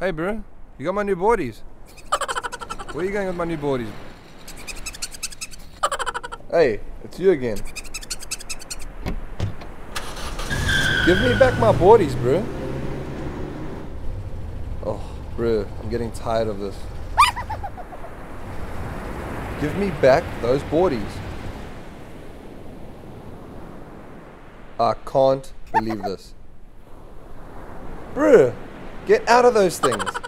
Hey, bro. You got my new boardies. Where are you going with my new boardies? Hey, it's you again. Give me back my boardies, bro. Oh, bro, I'm getting tired of this. Give me back those boardies. I can't believe this. Bruh, get out of those things.